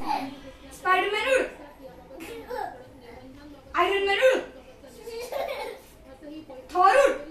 Spiderman उड़। Iron man उड़। Thor उड़।